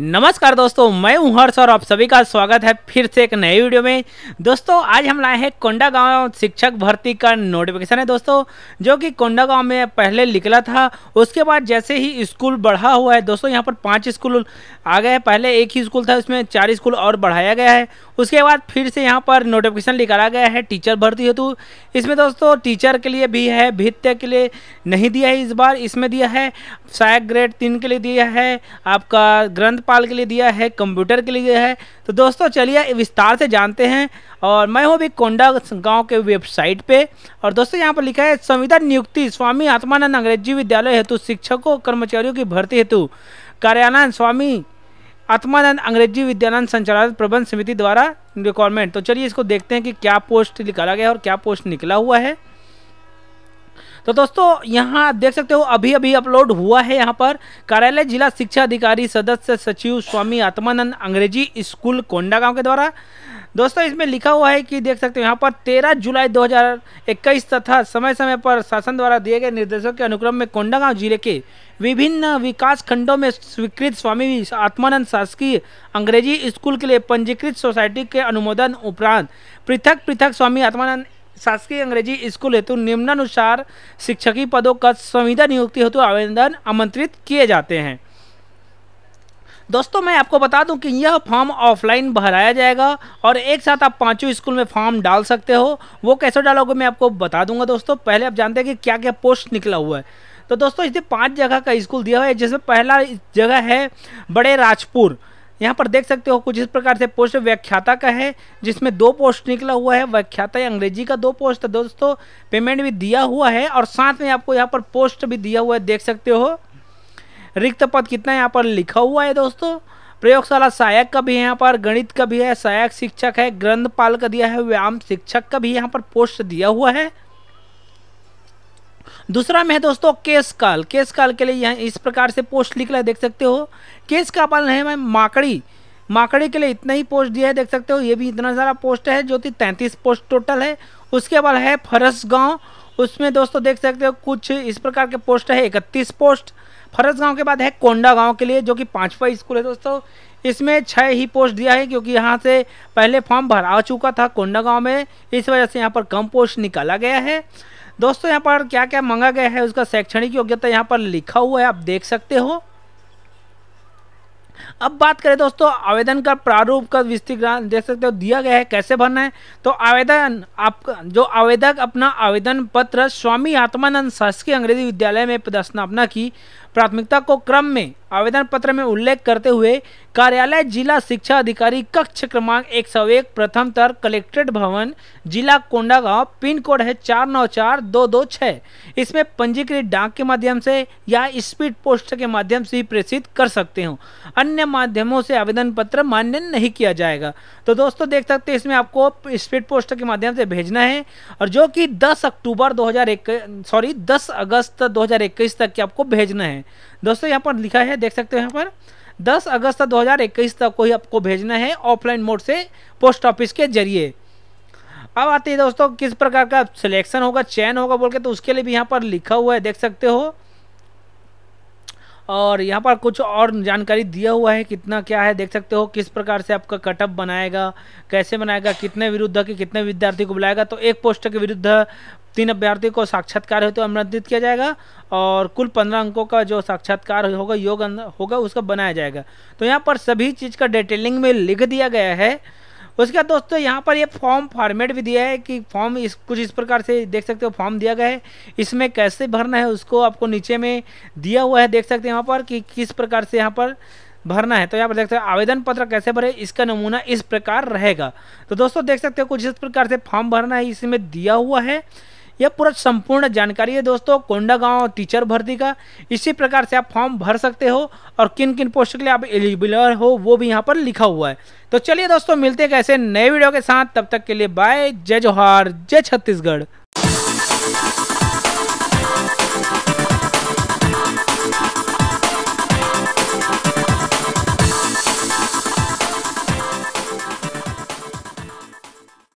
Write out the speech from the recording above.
नमस्कार दोस्तों, मैं हूँ हर्ष और आप सभी का स्वागत है फिर से एक नए वीडियो में। दोस्तों, आज हम लाए हैं कोंडा गाँव शिक्षक भर्ती का नोटिफिकेशन है दोस्तों, जो कि कोंडा गाँव में पहले निकला था। उसके बाद जैसे ही स्कूल बढ़ा हुआ है, दोस्तों, यहाँ पर पाँच स्कूल आ गए हैं। पहले एक ही स्कूल था उसमें चार स्कूल और बढ़ाया गया है। उसके बाद फिर से यहाँ पर नोटिफिकेशन निकाला गया है टीचर भर्ती हेतु। इसमें दोस्तों, टीचर के लिए भी है भित्य के लिए नहीं दिया है इस बार, इसमें दिया है सहायक ग्रेड तीन के लिए दिया है। आपका ग्रंथपाल के लिए दिया है, कंप्यूटर के लिए दिया है। तो दोस्तों, चलिए विस्तार से जानते हैं। और मैं हूँ अभी कोंडा गाँव के वेबसाइट पे। और दोस्तों, यहाँ पर लिखा है, संविधान नियुक्ति, स्वामी आत्मानंद अंग्रेज़ी विद्यालय हेतु शिक्षकों, कर्मचारियों की भर्ती हेतु। कार्यालय स्वामी आत्मानंद अंग्रेज़ी विद्यालय संचालन प्रबंध समिति द्वारा रिक्वायरमेंट तो चलिए इसको देखते हैं कि क्या पोस्ट निकाला गया और क्या पोस्ट निकला हुआ है। तो दोस्तों, यहाँ देख सकते हो अभी अभी अपलोड हुआ है यहाँ पर। कार्यालय जिला शिक्षा अधिकारी सदस्य सचिव स्वामी आत्मानंद अंग्रेज़ी स्कूल कोंडा गाँव के द्वारा। दोस्तों, इसमें लिखा हुआ है कि देख सकते हो, यहाँ पर 13 जुलाई 2021 तथा समय समय पर शासन द्वारा दिए गए निर्देशों के अनुक्रम में कोंडागांव ज़िले के विभिन्न विकास खंडों में स्वीकृत स्वामी आत्मानंद शासकीय अंग्रेज़ी स्कूल के लिए पंजीकृत सोसाइटी के अनुमोदन उपरांत पृथक पृथक स्वामी आत्मानंद शासकीय अंग्रेज़ी स्कूल हेतु निम्नानुसार शिक्षकी पदों का संविदा नियुक्ति हेतु आवेदन आमंत्रित किए जाते हैं। दोस्तों, मैं आपको बता दूँ कि यह फॉर्म ऑफलाइन भराया जाएगा और एक साथ आप पाँचों स्कूल में फॉर्म डाल सकते हो। वो कैसे डालोगे मैं आपको बता दूँगा दोस्तों। पहले आप जानते हैं कि क्या क्या पोस्ट निकला हुआ है। तो दोस्तों इसमें पाँच जगह का स्कूल दिया हुआ है, जिसमें पहला जगह है बड़े राजपुर। यहाँ पर देख सकते हो कुछ इस प्रकार से पोस्ट व्याख्याता का है, जिसमें दो पोस्ट निकला हुआ है, व्याख्याता अंग्रेज़ी का दो पोस्ट है दोस्तों पेमेंट भी दिया हुआ है, और साथ में आपको यहाँ पर पोस्ट भी दिया हुआ है, देख सकते हो। रिक्त पद कितना यहाँ पर लिखा हुआ है दोस्तों? प्रयोगशाला सहायक का भी है यहाँ पर, गणित का भी है, सहायक शिक्षक है, ग्रंथपाल का दिया है, व्यायाम शिक्षक का भी यहाँ पर पोस्ट दिया हुआ है। दूसरा में है दोस्तों केस काल। केस काल के लिए यहाँ इस प्रकार से पोस्ट लिख रहा देख सकते हो। केस का पालन है मैं माकड़ी। माकड़ी के लिए इतना ही पोस्ट दिया है, देख सकते हो। ये भी इतना सारा पोस्ट है जो कि तैंतीस पोस्ट टोटल है। उसके बाद है फरस गाँव। उसमें दोस्तों देख सकते हो कुछ इस प्रकार के पोस्ट है, इकतीस पोस्ट। फरस गाँव के बाद है कोंडा गाँव के लिए, जो कि पाँचवा स्कूल है दोस्तों। इसमें छः ही पोस्ट दिया है, क्योंकि यहाँ से पहले फॉर्म भरा चुका था कोंडा गाँव में। इस वजह से यहाँ पर कम पोस्ट निकाला गया है। दोस्तों, यहाँ पर क्या क्या मंगा गया है? उसका शैक्षणिक योग्यता यहाँ पर लिखा हुआ है, आप देख सकते हो। अब बात करें दोस्तों, आवेदन का प्रारूप का विस्तृत देख सकते हो, दिया गया है, कैसे भरना है? तो आवेदन आपका जो आवेदक अपना आवेदन पत्र स्वामी आत्मानंद शासकीय अंग्रेज़ी विद्यालय में प्रदर्शनापना की प्राथमिकता को क्रम में आवेदन पत्र में उल्लेख करते हुए कार्यालय जिला शिक्षा अधिकारी कक्ष क्रमांक एक सौ एक, प्रथम तर, कलेक्ट्रेट भवन, जिला कोंडागांव पिन कोड है चार नौ चार दो दो छः इसमें पंजीकृत डाक के माध्यम से या स्पीड पोस्ट के माध्यम से ही प्रेषित कर सकते हो। अन्य माध्यमों से आवेदन पत्र मान्य नहीं किया जाएगा। तो दोस्तों, देख सकते इसमें आपको स्पीड पोस्ट के माध्यम से भेजना है और जो कि दस अक्टूबर दो सॉरी, दस अगस्त दो हज़ार इक्कीस तक के आपको भेजना है। दोस्तों, यहाँ पर लिखा है, देख सकते हो यहाँ पर। 10 अगस्त 2021 तक को ही आपको भेजना है ऑफलाइन मोड से पोस्ट ऑफ़िस के ज़रिए। अब आते हैं दोस्तों, किस प्रकार का सिलेक्शन होगा, चयन होगा बोल के तो उसके लिए भी यहाँ पर लिखा हुआ है, देख सकते हो। और यहाँ पर कुछ और जानकारी दिया हुआ है, कितना क्या है, देख सकते हो किस प्रकार से आपका कटअप बनाएगा, कैसे बनाएगा, कितने विरुद्ध के, कितने विद्यार्थी को बुलाएगा। तो एक पोस्ट के विरुद्ध तीन अभ्यर्थी को साक्षात्कार हेतु तो आमंत्रित किया जाएगा और कुल पंद्रह अंकों का जो साक्षात्कार होगा, योग होगा, उसका बनाया जाएगा। तो यहाँ पर सभी चीज़ का डिटेलिंग में लिख दिया गया है। उसके बाद दोस्तों, यहाँ पर ये फॉर्म फॉर्मेट भी दिया है कि फॉर्म इस, कुछ इस प्रकार से देख सकते हो फॉर्म दिया गया है। इसमें कैसे भरना है उसको आपको नीचे में दिया हुआ है, देख सकते हैं यहाँ पर कि किस प्रकार से यहाँ पर भरना है। तो यहाँ पर देख सकते हो, आवेदन पत्र कैसे भरे, इसका नमूना इस प्रकार रहेगा। तो दोस्तों, देख सकते हो कुछ इस प्रकार से फॉर्म भरना है, इसमें दिया हुआ है। यह पूरा संपूर्ण जानकारी है दोस्तों, कोंडा गाँव टीचर भर्ती का। इसी प्रकार से आप फॉर्म भर सकते हो और किन किन पोस्ट के लिए आप एलिजिबल हो, वो भी यहाँ पर लिखा हुआ है। तो चलिए दोस्तों, मिलते हैं कैसे नए वीडियो के साथ, तब तक के लिए बाय, जय जोहार, जय छत्तीसगढ़।